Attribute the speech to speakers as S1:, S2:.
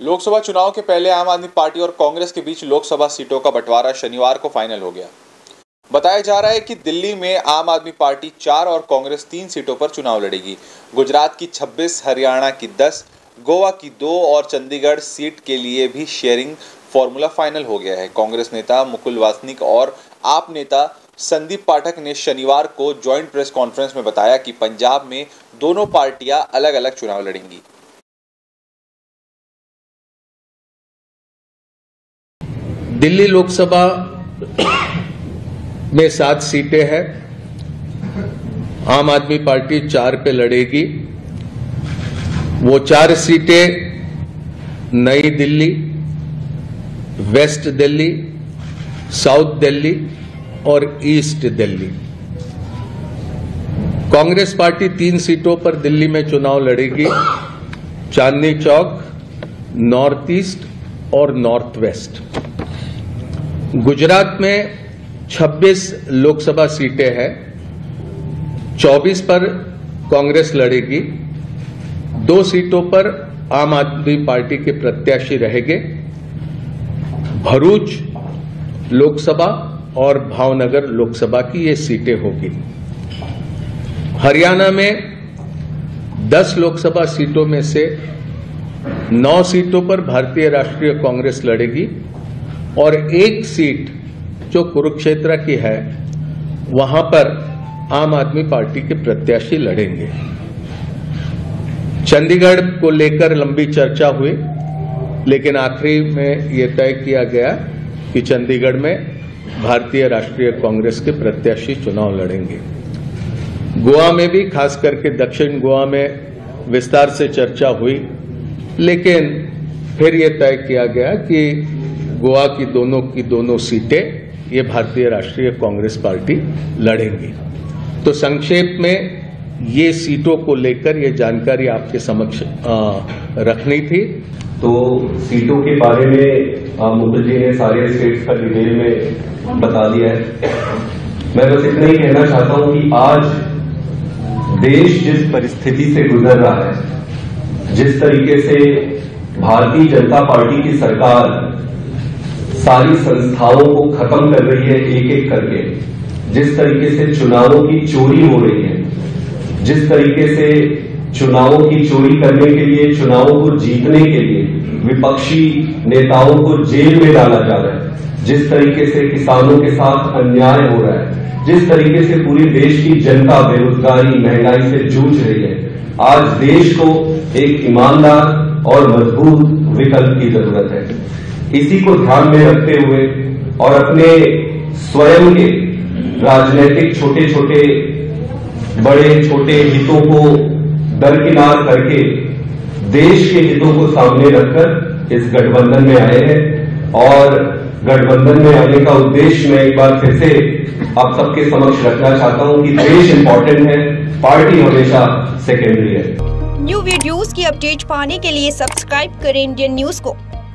S1: लोकसभा चुनाव के पहले आम आदमी पार्टी और कांग्रेस के बीच लोकसभा सीटों का बंटवारा शनिवार को फाइनल हो गया। बताया जा रहा है कि दिल्ली में आम आदमी पार्टी चार और कांग्रेस तीन सीटों पर चुनाव लड़ेगी। गुजरात की 26, हरियाणा की 10, गोवा की दो और चंडीगढ़ सीट के लिए भी शेयरिंग फॉर्मूला फाइनल हो गया है। कांग्रेस नेता मुकुल वासनिक और आप नेता संदीप पाठक ने शनिवार को ज्वाइंट प्रेस कॉन्फ्रेंस में बताया कि पंजाब में दोनों पार्टियाँ अलग अलग चुनाव लड़ेंगी।
S2: दिल्ली लोकसभा में सात सीटें हैं। आम आदमी पार्टी चार पे लड़ेगी। वो चार सीटें नई दिल्ली, वेस्ट दिल्ली, साउथ दिल्ली और ईस्ट दिल्ली। कांग्रेस पार्टी तीन सीटों पर दिल्ली में चुनाव लड़ेगी। चांदनी चौक, नॉर्थ ईस्ट और नॉर्थ वेस्ट। गुजरात में 26 लोकसभा सीटें हैं 24 पर कांग्रेस लड़ेगी, दो सीटों पर आम आदमी पार्टी के प्रत्याशी रहेंगे, भरूच लोकसभा और भावनगर लोकसभा की ये सीटें होगी। हरियाणा में 10 लोकसभा सीटों में से 9 सीटों पर भारतीय राष्ट्रीय कांग्रेस लड़ेगी और एक सीट जो कुरुक्षेत्र की है, वहाँ पर आम आदमी पार्टी के प्रत्याशी लड़ेंगे। चंडीगढ़ को लेकर लंबी चर्चा हुई, लेकिन आखिरी में यह तय किया गया कि चंडीगढ़ में भारतीय राष्ट्रीय कांग्रेस के प्रत्याशी चुनाव लड़ेंगे। गोवा में भी, खास करके दक्षिण गोवा में विस्तार से चर्चा हुई, लेकिन फिर यह तय किया गया कि गोवा की दोनों की दोनों सीटें ये भारतीय राष्ट्रीय कांग्रेस पार्टी लड़ेंगी। तो संक्षेप में ये सीटों को लेकर ये जानकारी आपके समक्ष रखनी थी।
S3: तो सीटों के बारे में मुकुल जी ने सारे स्टेट्स का डिटेल में बता दिया है। मैं बस इतना ही कहना चाहता हूँ कि आज देश जिस परिस्थिति से गुजर रहा है, जिस तरीके से भारतीय जनता पार्टी की सरकार सारी संस्थाओं को खत्म कर रही है एक एक करके। जिस तरीके से चुनावों की चोरी हो रही है, जिस तरीके से चुनावों की चोरी करने के लिए, चुनावों को जीतने के लिए विपक्षी नेताओं को जेल में डाला जा रहा है। जिस तरीके से किसानों के साथ अन्याय हो रहा है, जिस तरीके से पूरे देश की जनता बेरोजगारी, महँगाई से जूझ रही है, आज देश को एक ईमानदार और मज़बूत विकल्प की ज़रूरत है। इसी को ध्यान में रखते हुए और अपने स्वयं के राजनीतिक छोटे छोटे बड़े, छोटे हितों को दरकिनार करके देश के हितों को सामने रखकर इस गठबंधन में आए हैं। और गठबंधन में आने का उद्देश्य मैं एक बार फिर से आप सबके समक्ष रखना चाहता हूँ कि देश इंपॉर्टेंट है, पार्टी हमेशा सेकेंडरी है।
S4: न्यू वीडियोस की अपडेट पाने के लिए सब्सक्राइब करें इंडियन न्यूज़ को।